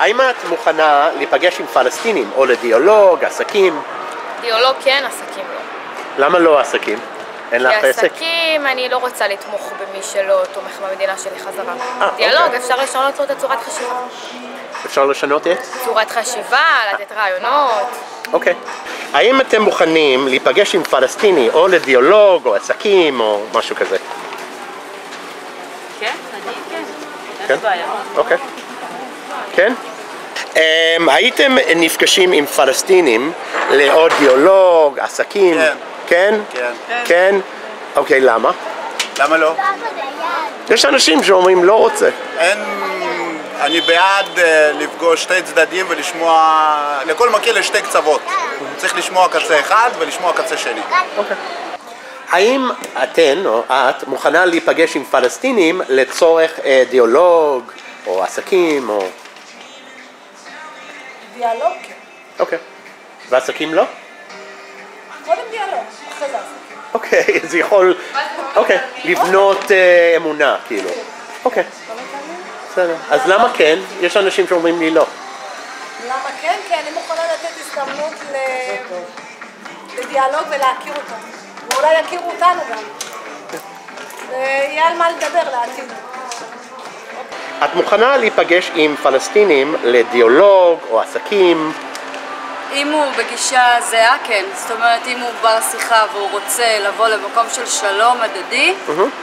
האם את מוכנה להיפגש עם פלסטינים, או לדיאלוג, עסקים? דיאלוג כן, עסקים לא. למה לא עסקים? אין לך כי עסק? עסקים, אני לא רוצה לתמוך במי שלא תומך במדינה שלי חזרה. אה, דיאלוג, אוקיי. אפשר לשנות לו את הצורת חשיבה. אפשר לשנות את? צורת חשיבה, לתת רעיונות. אוקיי. האם אתם מוכנים להיפגש עם פלסטיני, או לדיאלוג, או עסקים, או משהו כזה? כן, אני כן. כן? אוקיי. כן? Um, הייתם נפגשים עם פלסטינים לעוד דיאלוג, עסקים? כן. כן? כן. כן? אוקיי, למה? למה לא? יש אנשים שאומרים לא רוצה. אין... אני בעד אה, לפגוש שתי צדדים ולשמוע... לכל מקל יש שתי קצוות. צריך לשמוע קצה אחד ולשמוע קצה שני. האם אתן או את מוכנה להיפגש עם פלסטינים לצורך אה, דיאלוג או עסקים או... דיאלוג. אוקיי. ועסקים לא? קודם דיאלוג, אחרי זה עסקים. אוקיי, זה יכול... אוקיי, לבנות אה, אמונה, כאילו. אוקיי. בסדר. אז למה כן? יש אנשים שאומרים לי לא. למה כן? כי אני מוכנה לתת הזדמנות לדיאלוג ולהכיר אותם. ואולי יכירו אותנו גם. ויהיה על מה לדבר לעתיד. את מוכנה להיפגש עם פלסטינים לדיאלוג או עסקים? אם הוא בגישה זהה, כן. זאת אומרת, אם הוא בר שיחה והוא רוצה לבוא למקום של שלום הדדי,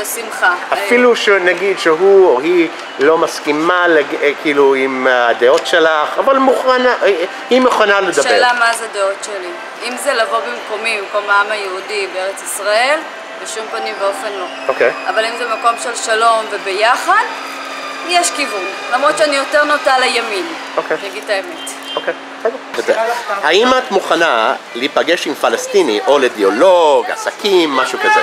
בשמחה. אפילו שנגיד שהוא או היא לא מסכימה לג- אה, כאילו עם הדעות שלך, אבל מוכנה, אה, היא מוכנה לדבר. שאלה מה זה דעות שלי. אם זה לבוא במקומי, במקום העם היהודי בארץ ישראל, בשום פנים ואופן לא. אוקיי. אבל אם זה מקום של שלום וביחד, יש כיוון. למרות שאני יותר נוטה לימין. אוקיי. אני אגיד את האמת. אוקיי, בסדר. האם את מוכנה להיפגש עם פלסטיני או לדיאלוג, עסקים, משהו כזה?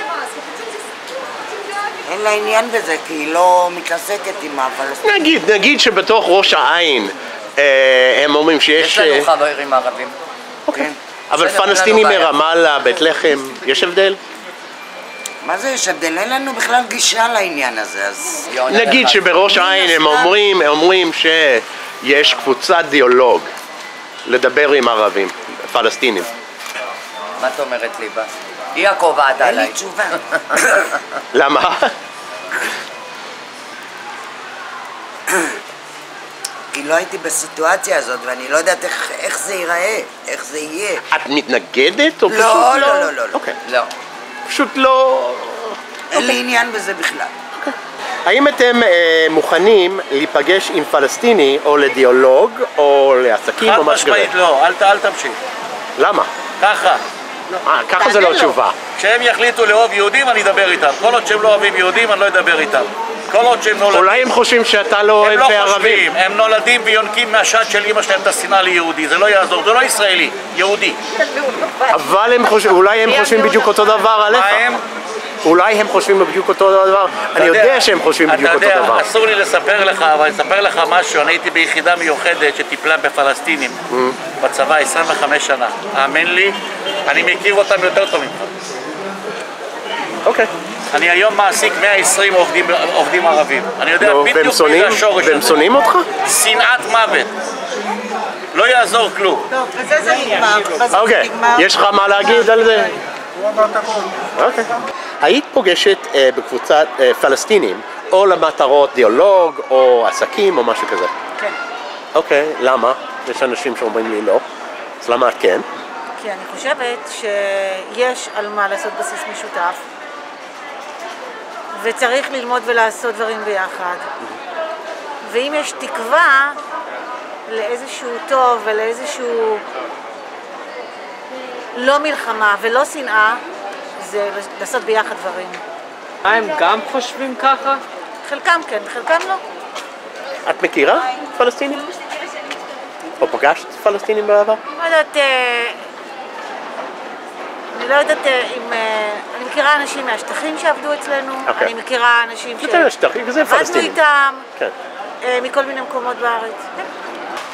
אין לה עניין בזה, כי היא לא מתעסקת עם הפלסטינים. נגיד, נגיד שבתוך ראש העין אה, הם אומרים שיש... יש לנו אה, חברים ערבים. כן. אבל פלסטינים. מרמאללה, בית לחם, יש הבדל? מה זה יש הבדל? אין לנו בכלל גישה לעניין הזה, אז... נגיד. שבראש העין הם. אומרים, הם אומרים שיש קבוצת דיאלוג לדבר עם ערבים, פלסטינים. מה את אומרת ליבה? היא הקובעת אין לי עליי. תשובה. למה? כי לא הייתי בסיטואציה הזאת, ואני לא יודעת איך, איך זה ייראה, איך זה יהיה. את מתנגדת או פשוט לא, לא? לא, לא, לא, לא. אוקיי. לא. פשוט לא... אין לי עניין בזה בכלל. האם אתם אה, מוכנים להיפגש עם פלסטיני או לדיאלוג או לעסקים חד או משהו כזה? משמעית לא, אל אל תמשיך. למה? ככה, אה, ככה זה לא תשובה. כשהם יחליטו לאהוב יהודים אני אדבר איתם. כל עוד שהם לא אוהבים יהודים אני לא אדבר איתם. כל עוד שהם נולדים... אולי הם חושבים שאתה לא הם אוהב לא ערבים. חושבים, הם נולדים ויונקים מהשד של אמא שלהם את השנאה ליהודי, זה לא יעזור, זה לא ישראלי, יהודי. אבל הם חושבים, אולי הם חושבים בדיוק אותו דבר עליך. מה הם? אולי הם חושבים בדיוק אותו דבר. אני אתה יודע שהם חושבים בדיוק אותו אתה דבר. יודע, אסור לי לספר לך, אבל אני אספר לך משהו, אני הייתי ביחידה מיוחדת שטיפלה בפלסטינים Mm. בצבא 25 שנה. האמן לי, אני מכיר אותם יותר טוב ממך. אוקיי. אני היום מעסיק 120 עובדים, עובדים ערבים. אני יודע נו, בדיוק והם מי השורש והם הזה. שונאים אותך? שנאת מוות. לא יעזור כלום. טוב, בזה זה נגמר. אוקיי. יש לך מה להגיד על זה? אוקיי. היית פוגשת אה, בקבוצת אה, פלסטינים או למטרות דיאלוג או עסקים או משהו כזה? כן. אוקיי, למה? יש אנשים שאומרים לי לא. אז למה את כן? כי אני חושבת שיש על מה לעשות בסיס משותף, וצריך ללמוד ולעשות דברים ביחד. ואם יש תקווה לאיזשהו טוב ולאיזשהו לא מלחמה ולא שנאה, זה לעשות ביחד דברים. מה, הם גם חושבים ככה? חלקם כן, חלקם לא. את מכירה פלסטינים? או פגשת פלסטינים בעבר? לא יודעת, אה, לא יודעת אם... אה, אני מכירה אנשים מהשטחים שעבדו אצלנו, אוקיי. אני מכירה אנשים זה יותר שטחים, זה שעבדנו פלסטינים. איתם, כן. אה, מכל מיני מקומות בארץ. כן.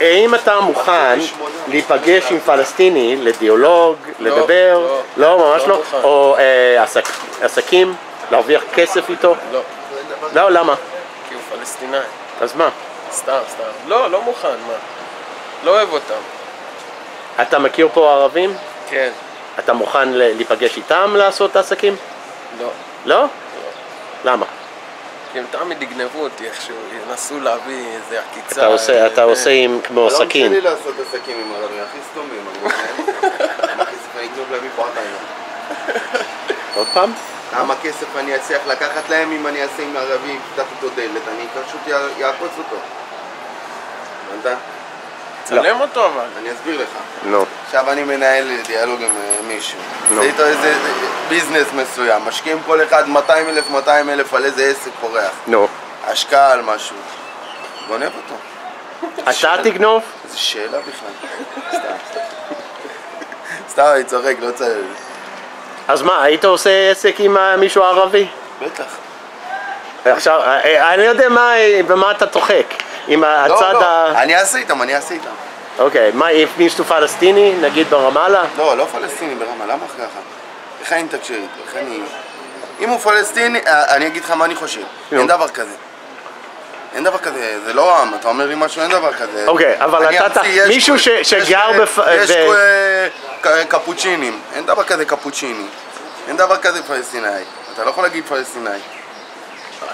האם אתה מוכן להיפגש עם פלסטיני לדיאלוג, לדבר? לא, ממש לא. או אה, עסק- עסקים, להרוויח כסף איתו? לא. לא, למה? כי הוא פלסטינאי. אז מה? סתם, סתם. לא, לא מוכן, מה? לא אוהב אותם. אתה מכיר פה ערבים? כן. אתה מוכן ל- להיפגש איתם לעשות עסקים? לא. לא? למה? כי הם תמיד יגנבו אותי איכשהו, ינסו להביא איזה עקיצה. אתה עושה, אתה אה, עושה עם כמו לא סכין. לי לעשות עסקים עם ערבים, הכי סתומים. עוד פעם? כמה כסף אני אצליח לקחת להם אם אני אעשה עם ערבי, יפתח אותו דלת, אני פשוט יעקוץ אותו. הבנת? צלם אותו אבל. אני אסביר לך. נו. עכשיו אני מנהל דיאלוג עם אה, מישהו. נו. זה איתו איזה ביזנס מסוים, משקיעים כל אחד 200 אלף, 200 אלף על איזה עסק פורח. נו. השקעה על משהו. גונב אותו. אתה תגנוב? איזה שאלה בכלל. סתם, אני צוחק, לא צריך... אז מה, היית עושה עסק עם אה, מישהו ערבי? בטח. עכשיו, אה, אה, אני יודע מה, במה אתה צוחק. עם הצד לא, ה... לא, אני אעשה איתם, אני אעשה איתם. אוקיי, מה, אם מישהו פלסטיני, נגיד ברמאללה? לא, לא פלסטיני ברמה, למה ככה? איך אני מתקשר איתו? איך אני... אם הוא פלסטיני, אה, אני אגיד לך מה אני חושב. אין דבר כזה. אין דבר כזה, זה לא עם, אתה אומר לי משהו, אין דבר כזה. אוקיי, אבל אתה- מישהו ש- שגר בפ- יש קפוצ'ינים, אין דבר כזה קפוצ'יני. אין דבר כזה פלסטיני. אתה לא יכול להגיד פלסטיני.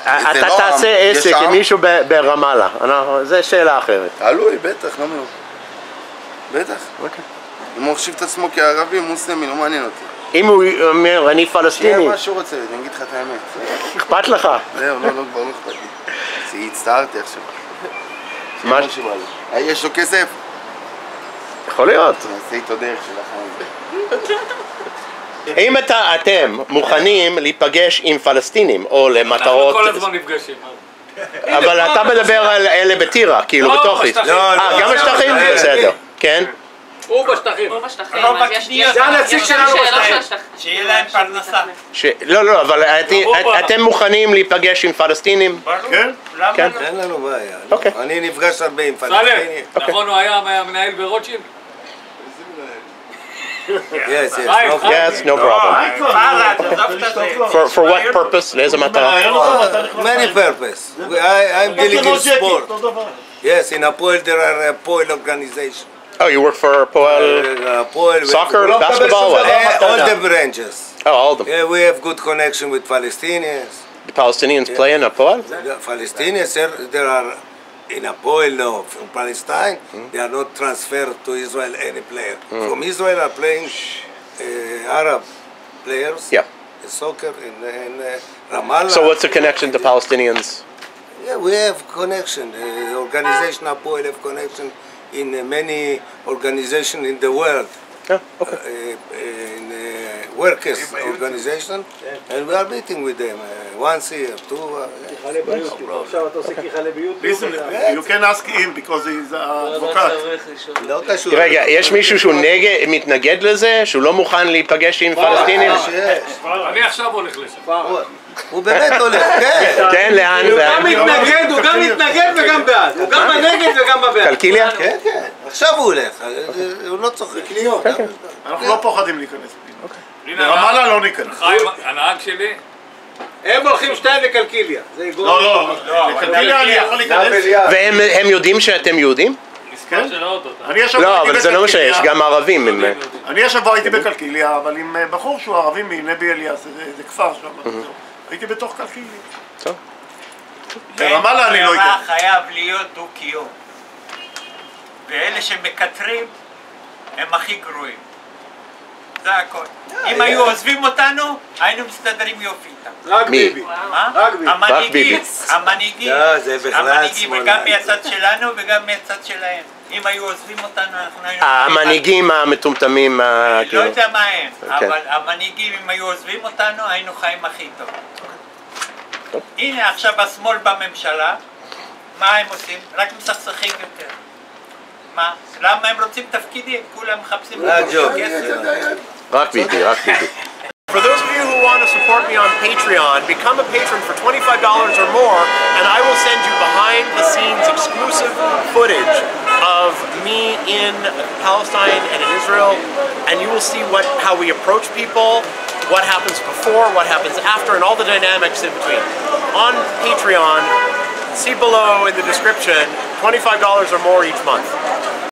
זה אתה לא תעשה עסק עם? עם מישהו ברמאללה, זה שאלה אחרת. תלוי, בטח, לא מאוד. בטח. אוקיי. אם הוא מחשיב את עצמו כערבי, מוסלמי, לא מעניין אותי. אם הוא אומר, אני פלסטיני, שיהיה מה שהוא רוצה, אני אגיד לך את האמת. אכפת לך? זהו, לא, לא, כבר לא אכפת לי. זה הצטערתי עכשיו. מה-. אה, יש לו כסף? יכול להיות. נעשה איתו דרך של החיים. אם אתה, אתם מוכנים להיפגש עם פלסטינים, או למטרות... כל הזמן נפגשים. אבל אתה מדבר על אלה בטירה, כאילו לא, בתוך... בשטחים. אה, לא, גם לא, בשטחים? לא, בסדר. כן? הוא בשטחים. הוא בשטחים, לא זה הנציג שלנו בשטחים. שיהיה להם פרנסה. לא, לא, אבל אתם- מוכנים להיפגש עם פלסטינים? כן, כן. לא? אין לנו בעיה. אוקיי. אני נפגש הרבה עם סלם, פלסטינים. נכון הוא היה המנהל ברוטשילד? yes, yes. No, yes, no problem. for, for what purpose? Uh, many purpose. I, I'm dealing in sport. Yes, in Apoel there are a Apoel organization. Oh, you work for Apoel, uh, uh Apoel soccer, basketball? Uh, all the branches. Oh, all the. Yeah, we have good connection with Palestinians. The Palestinians yeah. play in Apoel? The Palestinians, there are in Apoel from Palestine. They are not transferred to Israel any player. Mm. From Israel are playing uh, Arab players. Yeah. in Soccer in, in uh, Ramallah. So what's the connection to Palestinians? Yeah, we have connection. Uh, organization Apoel have connection in uh, many organizations in the world. Yeah, okay. Uh, in workers organization, and we are meeting with them uh, once a year, two. Uh, Listen, you can ask him because he's an advocate. לא. רגע, יש מישהו שהוא נגד, מתנגד לזה? שהוא לא מוכן להיפגש עם פלסטינים? אני עכשיו הולך לשם. הוא באמת הולך, כן. כן, לאן? הוא לאן? גם מתנגד, הוא גם מתנגד וגם בעד. הוא גם בנגד וגם בבעד. קלקיליה? כן, כן. עכשיו הוא הולך, הוא לא צוחק. קניות. אנחנו לא פוחדים להיכנס. ברמאללה לא ניכנס. חיים, הנהג שלי. הם הולכים שתיים לקלקיליה. זה יגרום- לא, לא, לקלקיליה אני יכול להיכנס. והם הם יודעים שאתם יהודים? כן? אני השבוע לא, אבל זה לא משנה, יש. גם ערבים. אני השבוע הייתי בקלקיליה, אבל עם אה, בחור שהוא ערבי מנבי אליאס, זה- זה כפר שם. הייתי בתוך קלקיליה. טוב. ברמאללה אני לא אכנס. חייב להיות דו-קיום. ואלה שמקטרים הם הכי גרועים. זה הכל. אם היו עוזבים אותנו, היינו מסתדרים יופי איתם. רק? ביבי. מה? רק ביבי. המנהיגים. המנהיגים, לא, זה בכלל המנהיגים, שמאלני. וגם מהצד שלנו וגם מהצד שלהם. אם היו עוזבים אותנו, אנחנו היינו... המנהיגים המטומטמים, ה- לא כאילו. יודע מה הם, אוקיי. אבל המנהיגים, אם היו עוזבים אותנו, היינו חיים הכי טוב. הנה עכשיו השמאל בממשלה, מה הם עושים? רק מסכסכים יותר. מה? למה הם רוצים תפקידים? כולם מחפשים רק For those of you who want to support me on Patreon, become a patron for $25 or more, and I will send you behind-the-scenes exclusive footage of me in Palestine and in Israel, and you will see what how we approach people, what happens before, what happens after, and all the dynamics in between. On Patreon, see below in the description, $25 or more each month.